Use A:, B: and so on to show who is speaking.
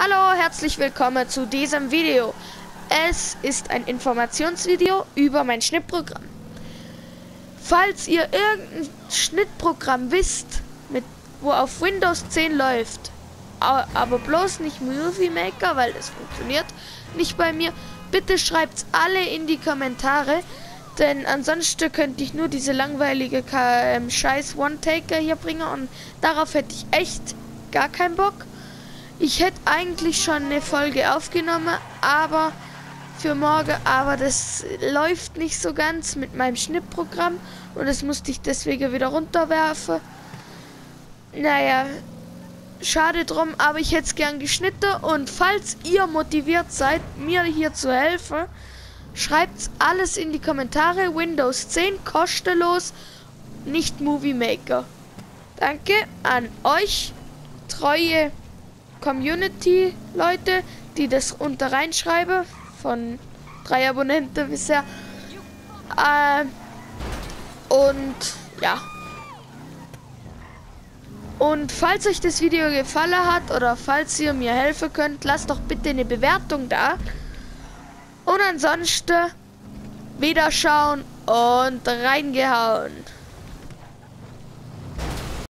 A: Hallo, herzlich willkommen zu diesem Video. Es ist ein Informationsvideo über mein Schnittprogramm. Falls ihr irgendein Schnittprogramm wisst, mit, wo auf Windows 10 läuft, aber bloß nicht Movie Maker, weil das funktioniert nicht bei mir, bitte schreibt alle in die Kommentare, denn ansonsten könnte ich nur diese langweilige ähm, Scheiß One-Taker hier bringen und darauf hätte ich echt gar keinen Bock. Ich hätte eigentlich schon eine Folge aufgenommen, aber für morgen, aber das läuft nicht so ganz mit meinem Schnittprogramm und das musste ich deswegen wieder runterwerfen. Naja, schade drum, aber ich hätte es gern geschnitten und falls ihr motiviert seid, mir hier zu helfen, schreibt alles in die Kommentare. Windows 10 kostenlos, nicht Movie Maker. Danke an euch, treue Community-Leute, die das unter reinschreiben. Von drei Abonnenten bisher. Äh, und ja. Und falls euch das Video gefallen hat oder falls ihr mir helfen könnt, lasst doch bitte eine Bewertung da. Und ansonsten wieder schauen und reingehauen.